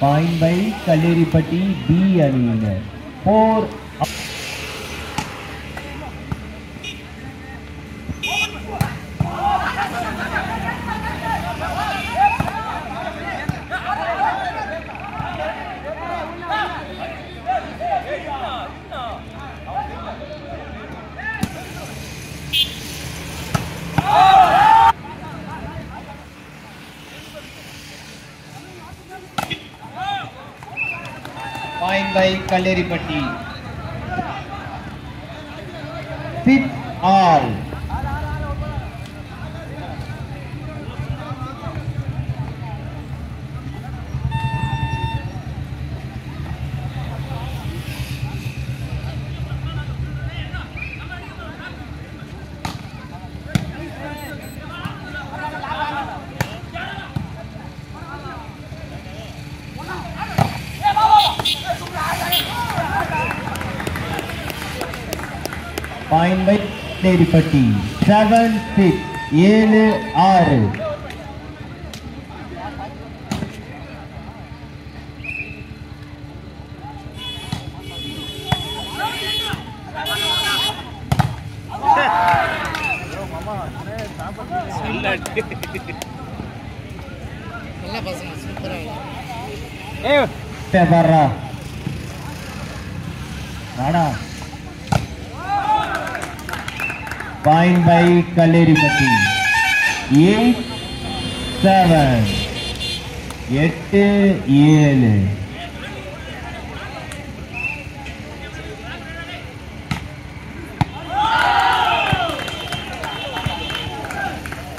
Point by Kalleripatti B அணியினர் four point by Kalleripatti six all point by Kalleripatti seven six ஏழு ஆறு. வர்றா வாடா. Point by Kalleripatti eight seven எட்டு ஏழு.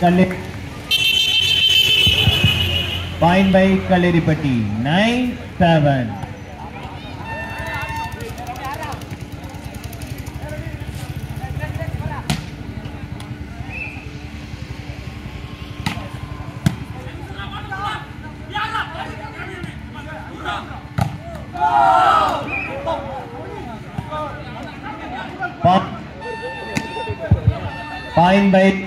கல்லே point by Kalleripatti nine seven Fine bite.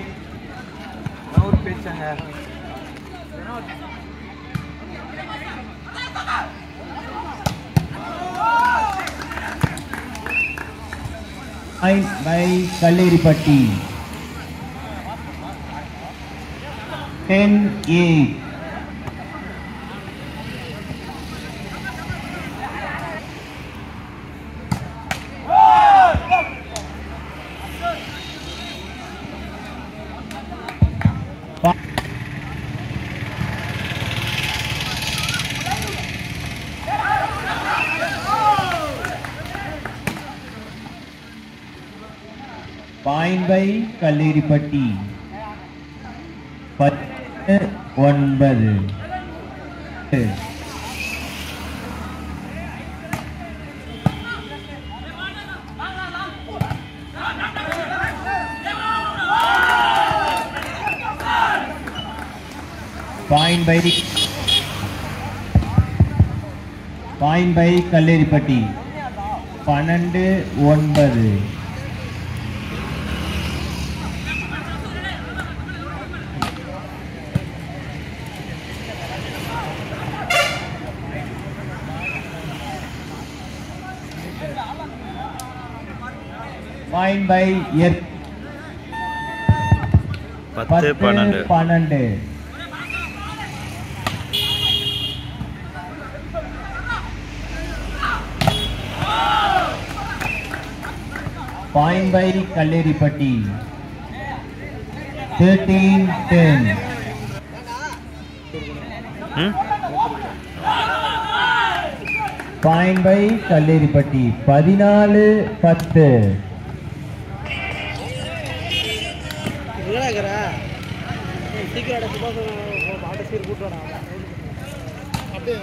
Fine by Kalleripatti. 10 8. Kalleripatti. பத்து ஒன்பது. Point by point by Kalleripatti. பன்னெண்டு ஒன்பது. பாயிண்ட் பை எர் பத்து பன்னெண்டு. பன்னெண்டு. Point by Kalleripatti thirteen ten point by Kalleripatti பதினாலு பத்து சீக்கிரம் ஆட்டோ சீர் கூட்டு வரா அப்படியே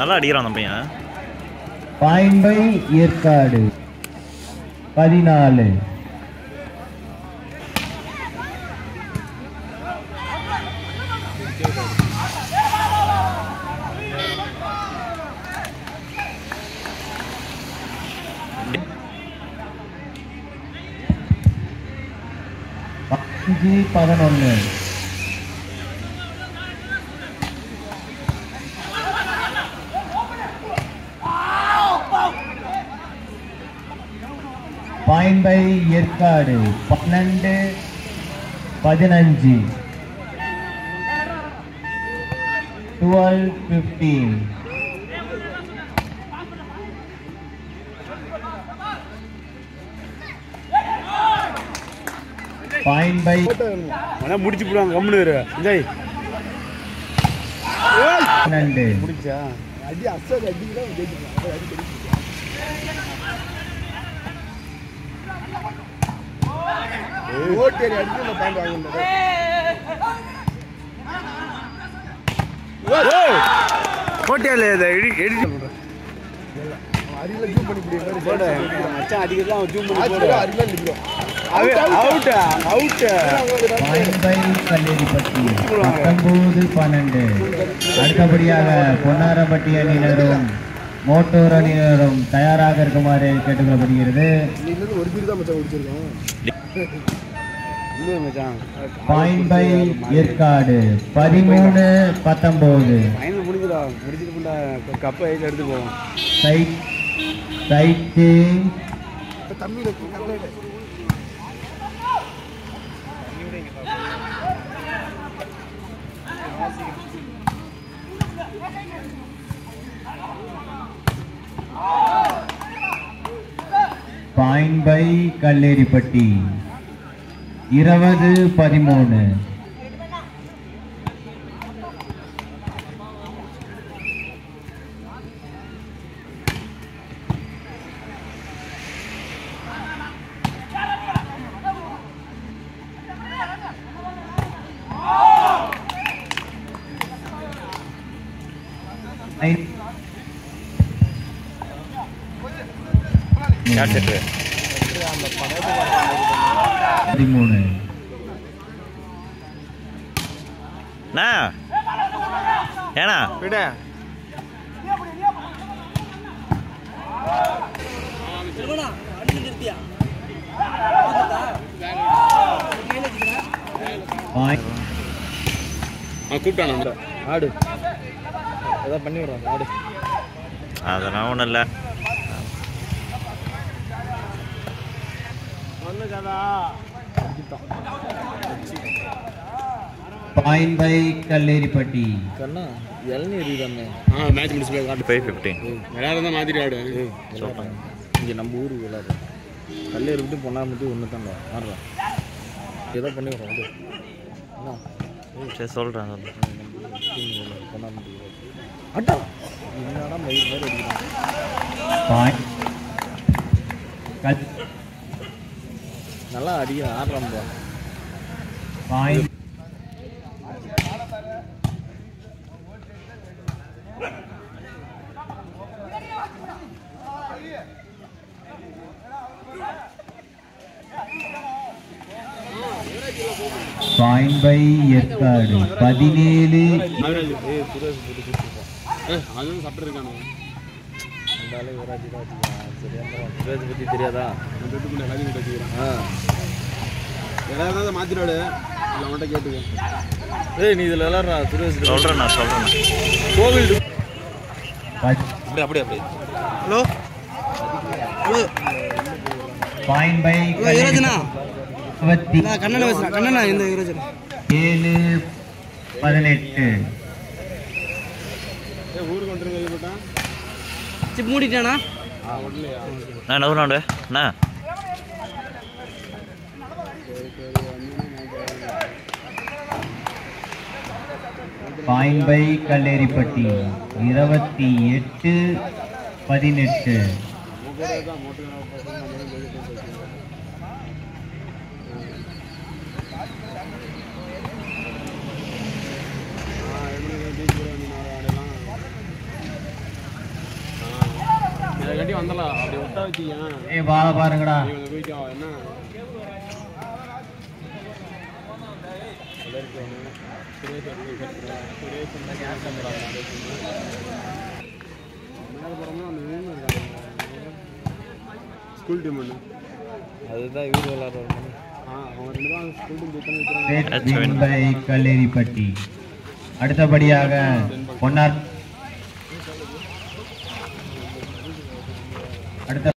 நல்லா அடிக்கிறான் அந்த பையன் பாயிண்ட் பை ஏற்காடு. பதினாலு. அஞ்சு பதினொன்று பாயிண்ட் பை ஏற்காடு பன்னெண்டு பதினஞ்சு. டுவெல் ஃபிஃப்டீன் பாயிண்ட் பை ஆனால் முடிச்சு போடுவாங்க கம்முனு இரு. விஜய் பன்னெண்டு முடிச்சா? அடி அசல் அடி தான் ஜெயிச்சிருக்கான் அடி ஓட்டேரி அடிச்சு பாயிண்ட் வாங்கினேன் போட்டியால இதை எடி எடி அரியல ஜூம் பண்ணி பிடி. மச்சான் அடிக்கிறதுலாம் ஜூம் பண்ணி போட. அரியல நிக்கிறோம். பாயிண்ட் பை கல்லேரிப்பட்டி பத்தொன்பது பன்னெண்டு. அடுத்தபடியாக பொன்னாரப்பட்டி அணியினரும் மோட்டோர் அணியினரும் தயாராக இருக்குமாறு கேட்டுக்கொள்ளப்படுகிறது. இன்னும் தான் பாயிண்ட் பை ஏற்காடு பதிமூணு பத்தொன்பது. கப்பை கையில் எடுத்து போவோம் side side point by Kalleripatti. இருபது பதிமூணு. யார் பதிமூணு. அண்ணா. ஏண்ணா. விட. கூப்பிட்டான் ஆடு. ஏதாவது பண்ணி விடுறான் ஆடு. அதெல்லாம் ஒன்றும் இல்லை. Point by Kalleripatti. கண்ணா இளநீர் தானே ஆ மேட்ச் முடிச்சு போய் காட்டு. ஃபைவ் ஃபிஃப்டீன் விளையாட தான் மாத்திட்டு ஆடு. சொல்கிறேன் இங்கே நம்ம ஊர் விளையாடு கல்லே இருந்து பொண்ணா மட்டும் ஒன்று தாங்க ஆடுறா ஏதோ பண்ணி வந்து என்ன சரி சொல்கிறேன் பொண்ணா மட்டும் அட்டா என்னடா மயிர் மாதிரி அடிக்கிறான் பாயிண்ட் நல்லா அடிக்கிறான் ஆடுறான்பா பாயிண்ட் பாயிண்ட் பை ஏற்காடு. பதினேழு. அதுவும் சாப்பிட்டு இருக்கானு. அந்த ஆளு பற்றி தெரியாதா வீட்டுக்குள்ள எல்லாத்தையும் கிட்ட வச்சுக்கிறேன் ஆ எல்லாரும் மாத்திராடு இல்லை அவன்கிட்ட கேட்டுக்க ஏய் நீ இதில் விளாட்றா சுரேஷ் சொல்கிறேன் நான் சொல்கிறேன் கோவில் அப்படியே அப்படியே அப்படியே ஹலோ ஹலோ பாயிண்ட் பை யுவராஜனா இருபத்தி பேசுகிறேன் கண்ணனா இந்த ஏழு பதினெட்டு ஊருக்கு வந்துருங்க மூடிட்டானா? நான் நவுறாண்டு அண்ணா. பாயின்பை பை கல்லேரிப்பட்டி இருபத்தி எட்டு பதினெட்டு கட்டி வந்துடலாம் அப்படி விட்டா வச்சுக்கேன் ஏ வாழ பாருங்கடா ஸ்கூல் டீம் ஒன்று அதுதான் இவர் by கல்லேரிப்பட்டி அடுத்தபடியாக பொன்னார் அடுத்த